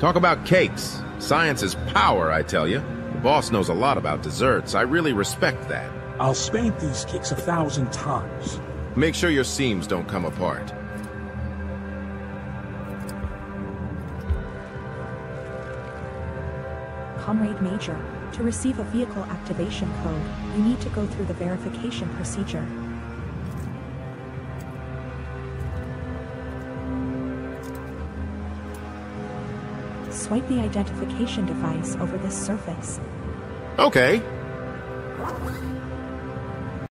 Talk about cakes. Science is power, I tell you. The boss knows a lot about desserts. I really respect that. I'll spank these kicks a thousand times. Make sure your seams don't come apart. Comrade Major, to receive a vehicle activation code, you need to go through the verification procedure. Swipe the identification device over this surface. Okay.